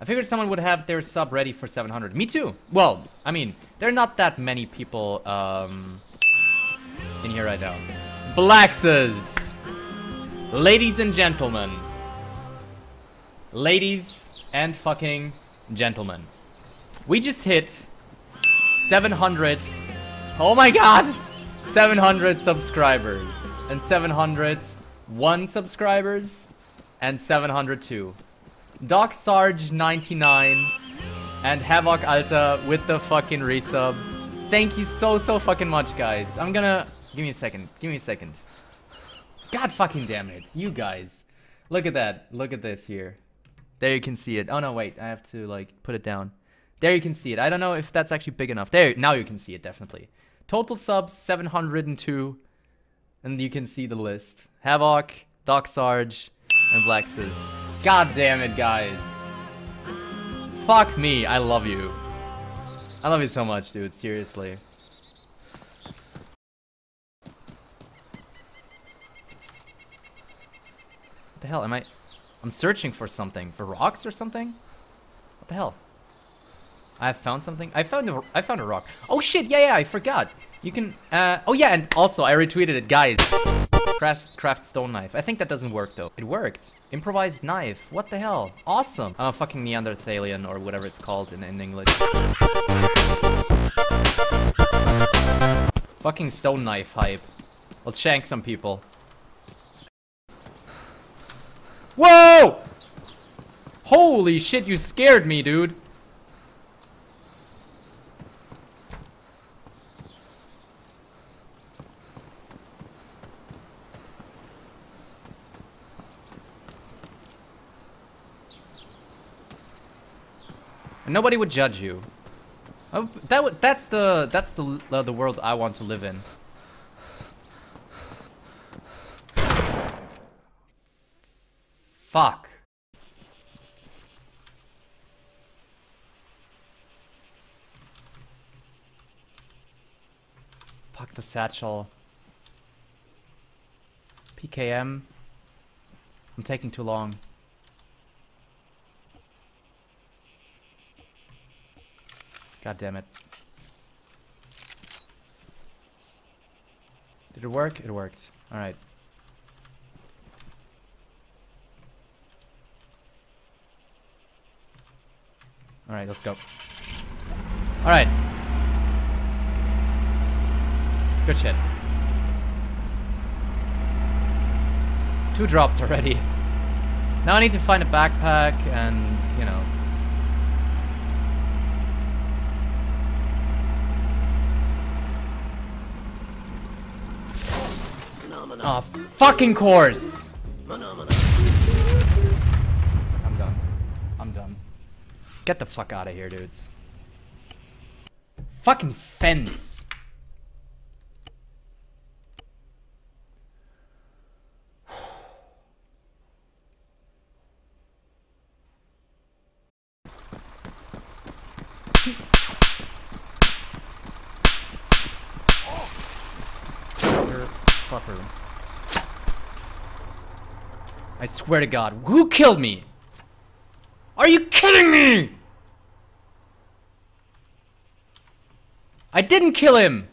I figured someone would have their sub ready for 700. Me too. Well, I mean, there are not that many people um, in here right now. Blaxes! Ladies and gentlemen. Ladies and fucking gentlemen. We just hit 700. Oh my god! 700 subscribers. And 701 subscribers. And 702. Doc Sarge 99 and Havoc Alta with the fucking resub. Thank you so so fucking much guys. I'm gonna give me a second. Give me a second. God fucking damn it. You guys. Look at that. Look at this here. There you can see it. Oh no, wait. I have to like put it down. There you can see it. I don't know if that's actually big enough. There, now you can see it definitely. Total subs 702 and you can see the list. Havoc, Doc Sarge, and Blaxes. God damn it, guys. Fuck me, I love you. I love you so much, dude, seriously. What the hell, am I... I'm searching for something. For rocks or something? What the hell? I found something. I found a, I found a rock. Oh shit, yeah, yeah, I forgot. You can, uh, oh yeah, and also I retweeted it, guys. Craft, craft stone knife. I think that doesn't work though. It worked. Improvised knife. What the hell? Awesome. I'm a fucking Neanderthalian or whatever it's called in, in English. fucking stone knife hype. Let's shank some people. Whoa! Holy shit, you scared me, dude. Nobody would judge you. Oh, that that's the that's the uh, the world I want to live in. Fuck. Fuck the satchel. PKM. I'm taking too long. God damn it. Did it work? It worked. Alright. Alright, let's go. Alright. Good shit. Two drops already. Now I need to find a backpack and, you know, Oh, fucking course! I'm done. I'm done. Get the fuck out of here, dudes. Fucking fence. Fucker. I swear to God, who killed me? Are you kidding me? I didn't kill him!